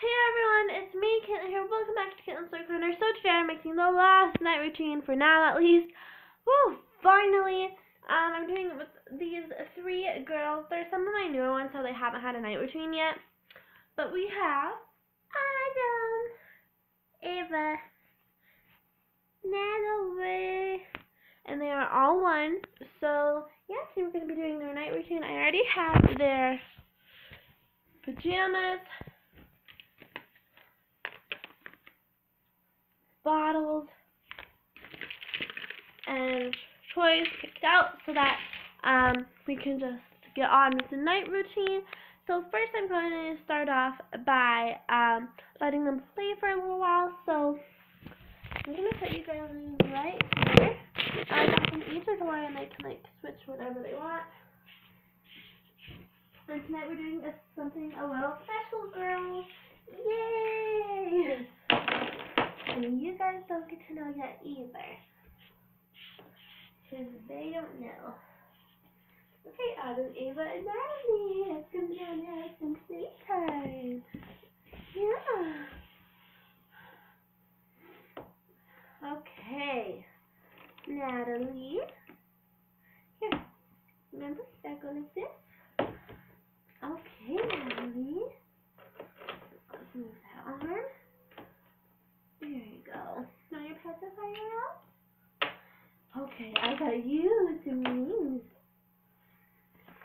Hey everyone, it's me, Kaitlin here. Welcome back to Kaitlin's Toy Corner. So today I'm making the last night routine for now at least. Woo! Finally! Um, I'm doing it with these three girls. They're some of my newer ones, so they haven't had a night routine yet. But we have Autumn, Ava, Natalie, and they are all one. So yeah, so we're gonna be doing their night routine. I already have their pajamas. Bottles and toys picked out so that um, we can just get on with the night routine. So first I'm going to start off by um, letting them play for a little while. So I'm going to put you guys right here. I got them each a toy and they can like switch whatever they want. And tonight we're doing a, something a little special, girls. Yay! And you guys don't get to know yet either. Because they don't know. Okay, Autumn, Ava, and Natalie. Let's come down and have some playtime. Yeah. Okay. Natalie. Here. Remember? That go like this. Okay, Natalie. Let's move that arm. There you go. Now your pacifier out? Got you to me.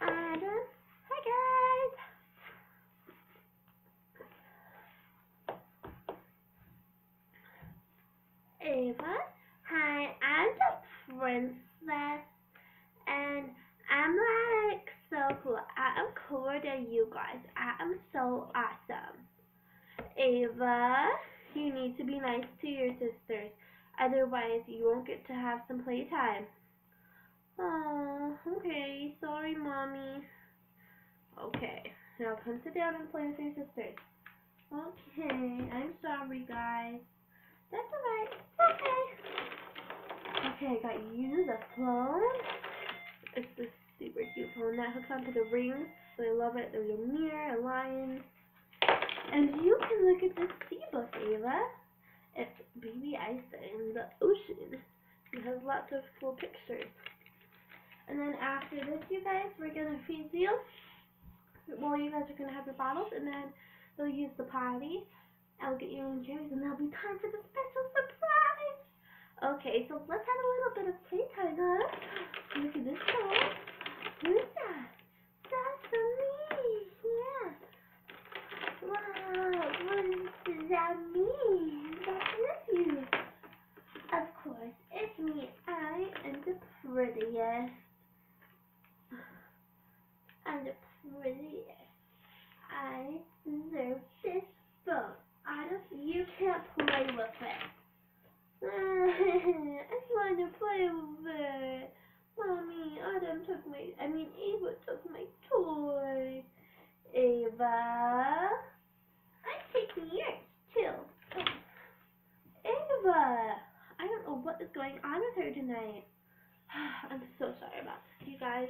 Autumn. Hi guys. Ava. Hi, I'm the princess and I'm like so cool. I am cooler than you guys. I am so awesome. Ava you need to be nice to your sisters. Otherwise, you won't get to have some playtime. Oh, okay. Sorry, Mommy. Okay. Now come sit down and play with your sisters. Okay. I'm sorry, guys. That's alright. Okay. Okay, I got you the phone. It's this super cute phone that hooks onto the ring. So I love it. There's a mirror, a lion. And you can look at this sea book, Ava. It's Baby Isa in the ocean. It has lots of cool pictures. And then after this, you guys, we're going to feed you. Well, you guys are going to have your bottles, and then they'll use the potty. I'll get you in cherries, and there'll be time for the special surprise. Okay, so let's have a little bit of playtime, huh? Look at this one. Who's that? That's me. Yeah. Wow, what does that mean? That's you. Of course, it's me. I am the prettiest. The prettiest. I deserve this phone. Autumn, you can't play with it. I want to play with it. Mommy, Autumn took my, I mean, Ava took my toy. Ava. I'm taking yours too. Ava. I don't know what is going on with her tonight. I'm so sorry about this, you guys.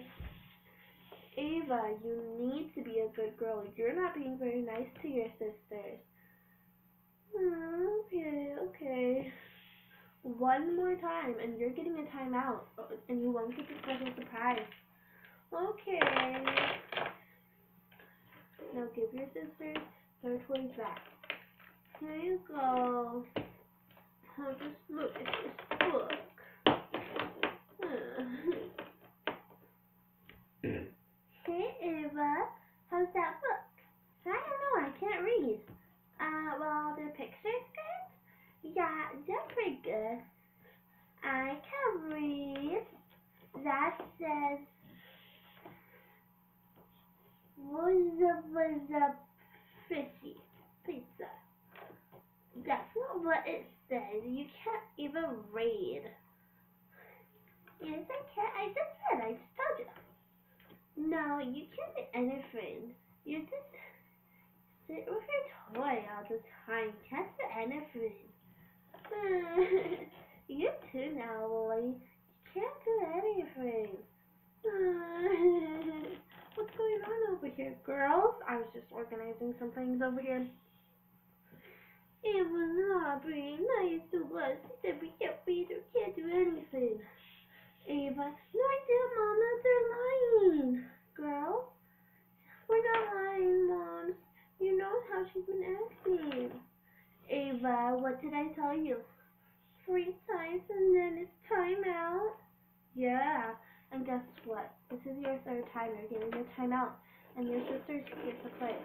Ava, you need to be a good girl. You're not being very nice to your sisters. Mm, okay, okay. One more time, and you're getting a timeout, uh, and you won't get the special surprise. Okay. Now give your sisters their toys back. Here you go. Now just look at this book. Hmm. Ava, how's that book? I don't know, I can't read. Uh, well, the picture's good? Yeah, they're pretty good. I can read. That says Wuzza wuzza fishy pizza. That's not what it says. You can't even read. Yes, I can. I just said. I just told you. No, you can't do anything. You just sit with your toy all the time. You can't do anything. you too now, Lily. You can't do anything. What's going on over here, girls? I was just organizing some things over here. It was not being nice to us. Said we can't her, can't do anything. Ava, no did, Mama. They're lying. Girl, we're not lying, Mom. You know how she's been acting. Ava, what did I tell you? Three times and then it's time out. Yeah, and guess what? This is your third time. You're getting your time out, and your sisters get to play.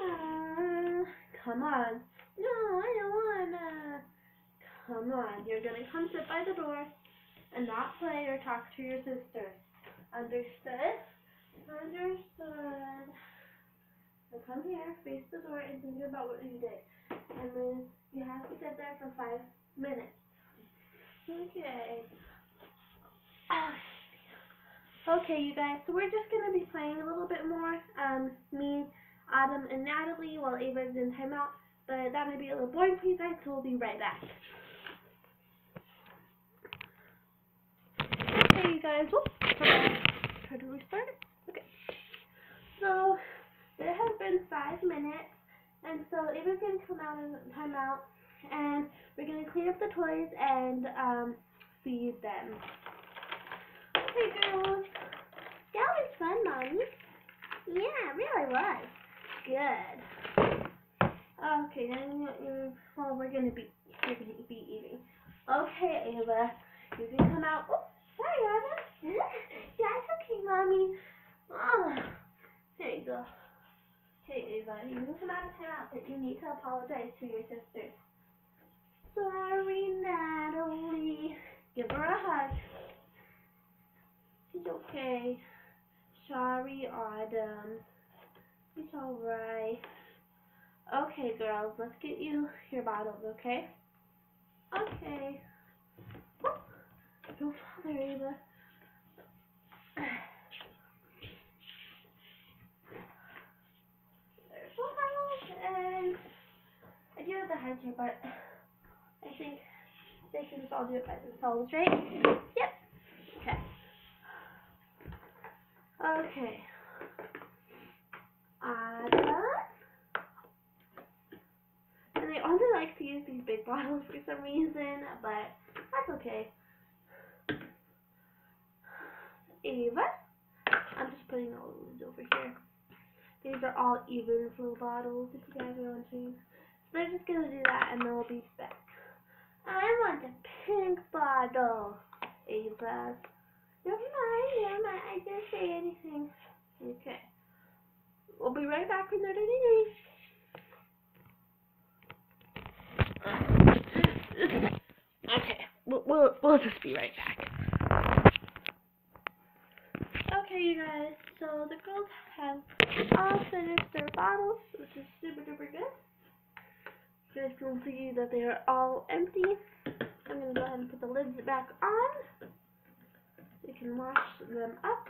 Uh, come on. No, I don't wanna. Come on, you're gonna come sit by the door and not play or talk to your sisters. Understood? Understood. So come here, face the door, and think about what you did. And then you have to sit there for five minutes. Okay. Okay, you guys, so we're just going to be playing a little bit more. Um, me, Autumn, and Natalie while Ava's in timeout. But that might be a little boring for you guys, so we'll be right back. Okay, you guys, whoop, try to restart. Okay. So, there has been five minutes, and so Ava's to come out in timeout, and we're to clean up the toys and um, feed them. Okay, girls. That was fun, Mommy. Yeah, really was. Good. Okay, then well, we're gonna be, you're gonna be eating. Okay, Ava, you can come out. Oh, sorry, Ava. That's okay, Mommy. Oh, there you go. Ava, you can come out of time but you need to apologize to your sister. Sorry, Natalie. Give her a hug. It's okay. Sorry, Autumn. It's alright. Okay, girls, let's get you your bottles, okay? Okay. Ava. There's bottles, and I do have the heads here, but I think they can just all do it by themselves, right? Yep. Okay. Okay. Ada. And they only like to use these big bottles for some reason, but that's okay. Ava. I'm just putting all these over here. These are all even flow bottles, if you guys are wondering. So they're just gonna do that and then we'll be back. I want a pink bottle, Ava. Never mind, never mind. I didn't say anything. Okay. We'll be right back when they're ready. Okay, we'll, we'll, we'll just be right back. Okay, guys, so the girls have all finished their bottles, which is super duper good. You guys can see that they are all empty. I'm going to go ahead and put the lids back on. You can wash them up.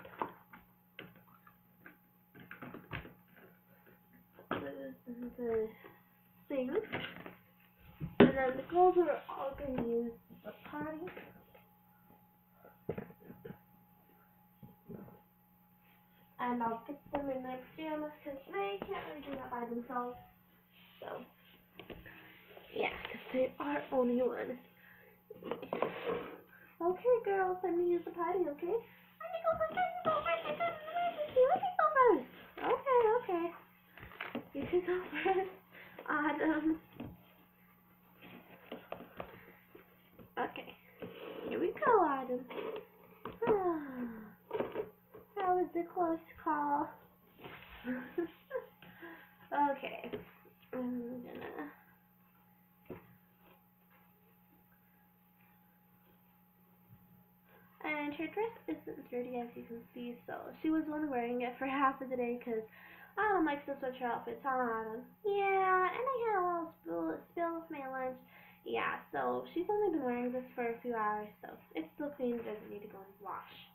This is the sink. And then the girls are all going to use the potty. And I'll put them in their pajamas because they can't really do that by themselves. So, yeah, because they are only one. Okay, girls, let me use the potty, okay? Go first, go first, let me go first. Okay, okay. You can go first. Autumn. Okay. Here we go, Autumn. that was a close call. okay. I'm gonna and her dress isn't dirty as you can see, so she was one wearing it for half of the day because I don't like to switch her outfits on Yeah, and I had a little spill, spill with my lunch. Yeah, so she's only been wearing this for a few hours, so it's still clean, doesn't need to go and wash.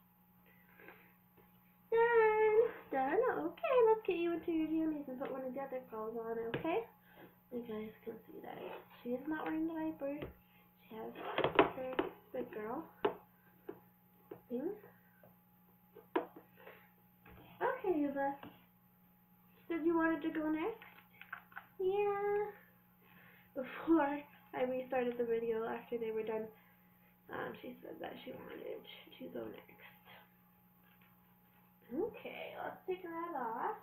Done! Done? Okay, let's get you into your jammies and put one of the other clothes on, okay? You guys can see that she is not wearing the diaper. She has her good girl things. Okay, Ava. Said you wanted to go next? Yeah. before I restarted the video after they were done. Um, she said that she wanted to go next. Okay, let's take that off.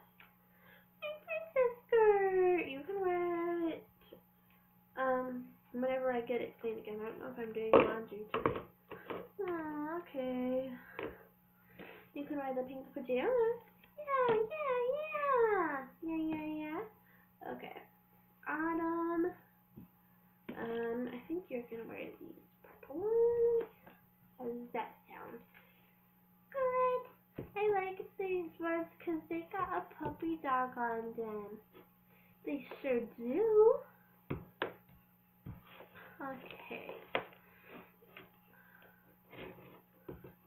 My princess skirt! You can wear it um, whenever I get it clean again. I don't know if I'm doing laundry today. Oh, okay. You can wear the pink pajamas. Yeah, yeah, yeah. Yeah, yeah, yeah. Okay. Autumn. Um, I think you're gonna wear these purple ones. Does that sound? Good. I like these because they got a puppy dog on them. They sure do. Okay.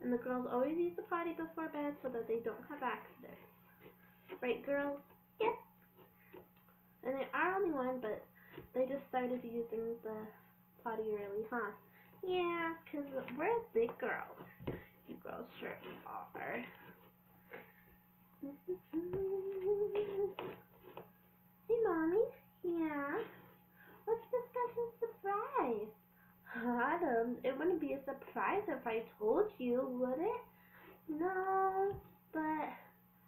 And the girls always use the potty before bed so that they don't have accidents. Right, girls? Yes. And they are only one, but they just started using the potty early, huh? Yeah, because we're big girls. You girls sure are. Hey, Mommy. Yeah? Let's discuss a surprise. Autumn, it wouldn't be a surprise if I told you, would it? No, but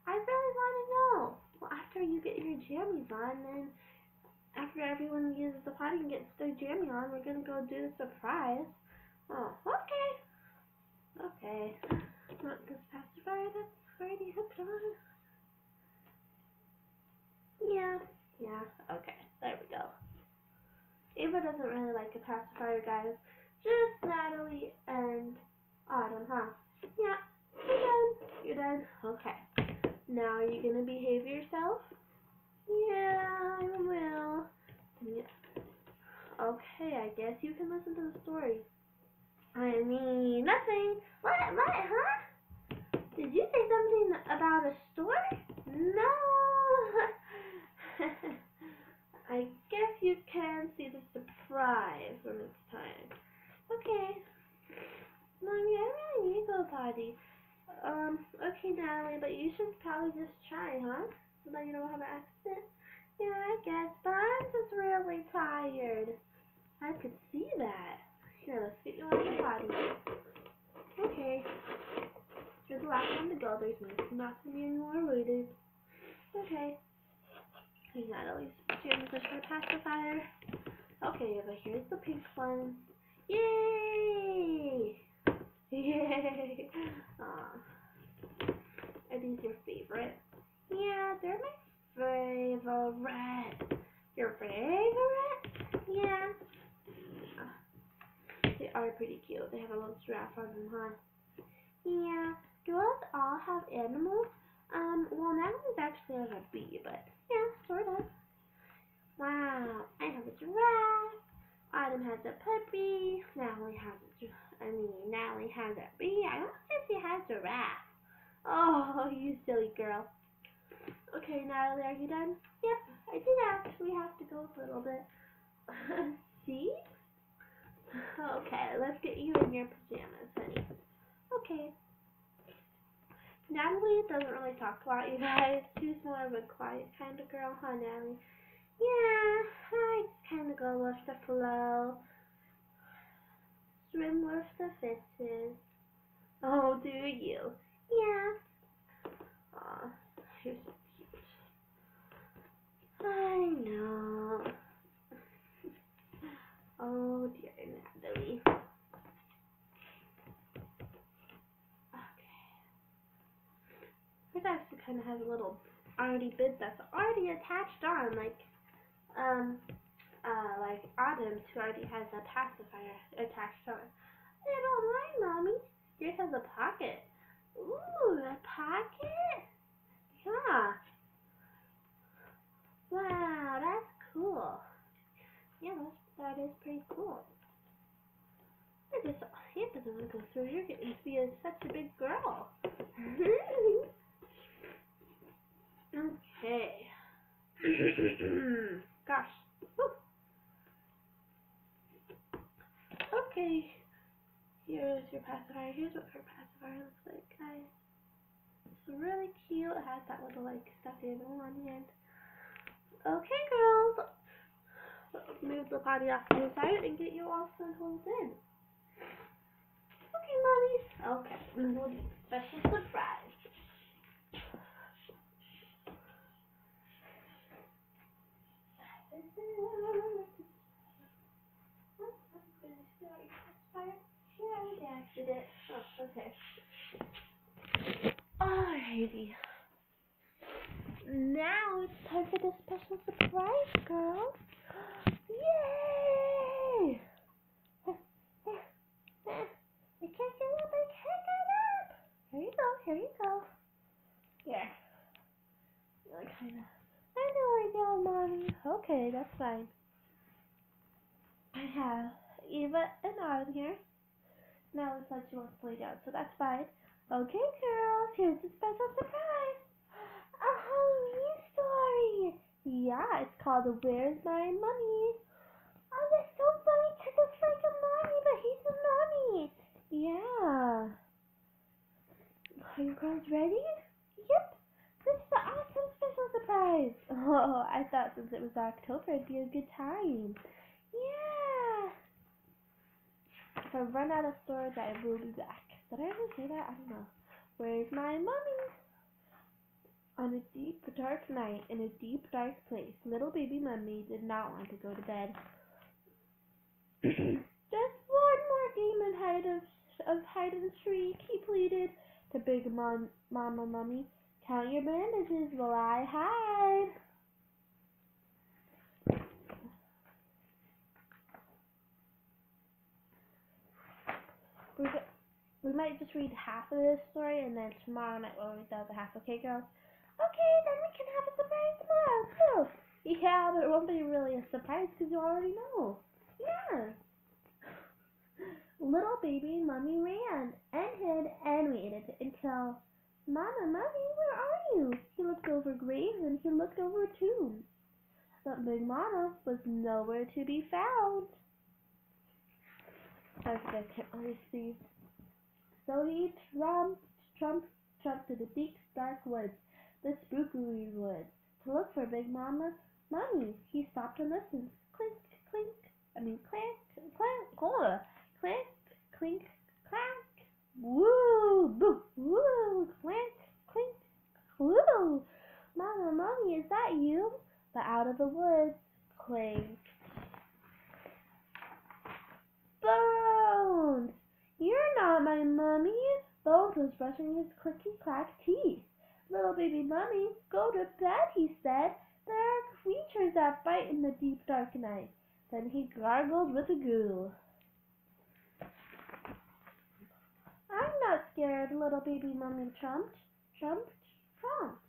I really want to know. Well, after you get your jammies on, then after everyone uses the potty and gets their jammy on, we're gonna go do the surprise. Oh, okay. Okay. Want this pacifier already hooked on? Yeah. Yeah. Okay. There we go. Ava doesn't really like a pacifier, guys. Just Natalie and Autumn, huh? Yeah. You're done. You're done. Okay. Now, are you gonna behave yourself? Yeah, I will. Yeah. Okay, I guess you can listen to the story. I mean, nothing. What? What? Huh? Did you say something about a store? No. I guess you can see the surprise when it's time. Okay. Mommy, I really need to go potty. Um, okay, Natalie, but you should probably just try, huh? So that you don't have an accident. Yeah, I guess, but I'm just really tired. I could see that. Here, let's get you on the potty. Okay. You're the go. There's not gonna be any more waiting. Okay. Okay, Natalie's pajamas are for pacifier. Okay, but here's the pink one. Yay! Yay! Are these your favorite? Yeah, they're my favorite. Your favorite? Yeah. Ah. They are pretty cute. They have a little giraffe on them, huh? Yeah. All have animals? Um, well, Natalie's actually has a bee, but yeah, sort of. Wow, I have a giraffe. Autumn has a puppy. Natalie has a. I mean, Natalie has a bee. I don't think she has a giraffe. Oh, you silly girl. Okay, Natalie, are you done? Yep, I did actually have to go a little bit. See? Okay, let's get you in your pajamas, honey. Okay. Natalie doesn't really talk a lot, you guys. She's more of a quiet kind of girl, huh, Natalie? Yeah, I kind of go with the flow. Swim with the fishes. Oh, do you? Yeah. Aw, you're so cute. I know. oh dear, Natalie. Okay. This actually kind of has a little already bit that's already attached on, like, um, uh, like Autumn, who already has a pacifier attached on. I don't mind, Mommy. Yours has a pocket. Ooh, a pocket? Yeah. Wow, that's cool. Yeah, that's, that is pretty cool. I just, it doesn't want to go through. Getting to be a, such a big girl. okay. Gosh. Woo. Okay. Here's your pacifier. Here's what her pacifier looks like, guys. It's really cute. It has that little like stuffed animal on the end. Okay, girls. Move the potty off to the side and get you all snuggled in. Okay, mommy. Okay, special surprise. Did? Oh, okay. Alrighty. Now it's time for the special surprise, girl. Yay! I can't get up, I can't get up. Here you go, here you go. Here. I kinda, I know I know, mommy. Okay, that's fine. I have Ava and Autumn here. Now looks like she wants to lay down, so that's fine. Okay, girls, here's the special surprise. A Halloween story. Yeah, it's called Where's My Mummy? Oh, that's so funny because it's like a mommy, but he's a mummy. Yeah. Are you girls ready? Yep. This is an awesome special surprise. Oh, I thought since it was October, it'd be a good time. Yeah. If I run out of storage, I will be back. Did I ever say that? I don't know. Where's my mummy? On a deep, dark night, in a deep, dark place, little baby mummy did not want to go to bed. Just one more game of hide of, of hide and seek, he pleaded to big mom, mama mummy. Count your bandages while I hide. We're go- we might just read half of this story and then tomorrow night we'll read the other half, okay girls? Okay, then we can have a surprise tomorrow too. Yeah, but it won't be really a surprise because you already know. Yeah. Little baby mummy ran and hid and waited until Mama, Mummy, where are you? He looked over graves and he looked over tombs. But Big Mama was nowhere to be found. Okay, I can't really see. So he trumped, trumped, trumped to the deep, dark woods, the spooky woods, to look for Big Mama Mummy. He stopped and listened. Clink, clink, I mean clink, clink, clink, clink, clink, clank. Woo, boo, woo, clink, clink, woo. Mama, Mummy, is that you? But out of the woods, clink. Bones! You're not my mummy. Bones was brushing his clicky clack teeth. Little baby mummy, go to bed, he said. There are in the deep dark night. Then he gargled with a goo. I'm not scared, little baby mummy trumped, trumped, trumped.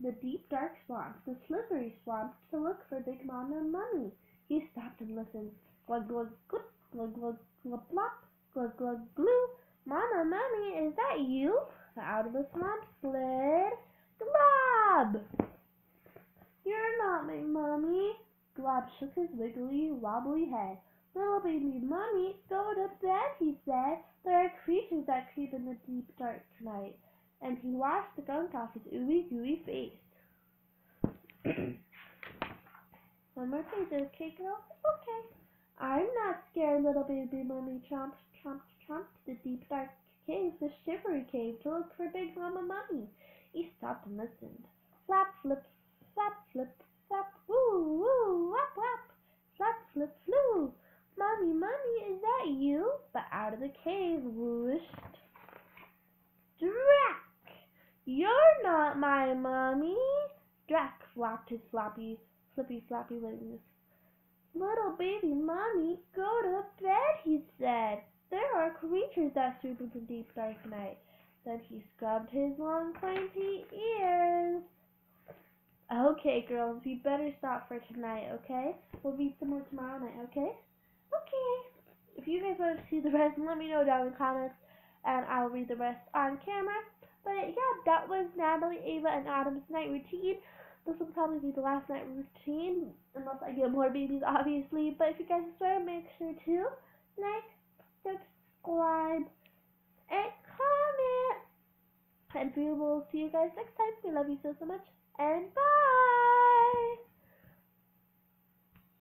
The deep dark swamp, the slippery swamp, to look for Big Mama Mummy. He stopped and listened. Glug glug glug glug glug glug glug glug glue. Mama Mummy, is that you? Out of the swamp slid Glob. You're not my mummy. Glob shook his wiggly, wobbly head. Little baby mummy, go to bed, he said. There are creatures that creep in the deep dark night. And he washed the gunk off his ooey gooey face. One more page, okay, girl? Okay. I'm not scared, little baby mummy chomped, chomped, chomped the deep dark cave, the shivery cave, to look for Big Mama Mummy. He stopped and listened. Flap, flip, flap, flip, flap, woo, woo, whap, whap, flap, flip, flew. Mummy, Mummy, is that you? But out of the cave whooshed Drac! You're not my mummy. Drac flapped his floppy, flippy, floppy wings. Little baby mummy, go to bed, he said. There are creatures that swoop in the deep dark night. Then he scrubbed his long pointy ears. Okay, girls, we better stop for tonight, okay? We'll read some more tomorrow night, okay? Okay. If you guys want to see the rest, let me know down in the comments, and I'll read the rest on camera. But yeah, that was Natalie, Ava, and Autumn's night routine. This will probably be the last night routine, unless I get more babies, obviously. But if you guys enjoy, make sure to like, subscribe, and comment. And we will see you guys next time. We love you so, so much. And bye!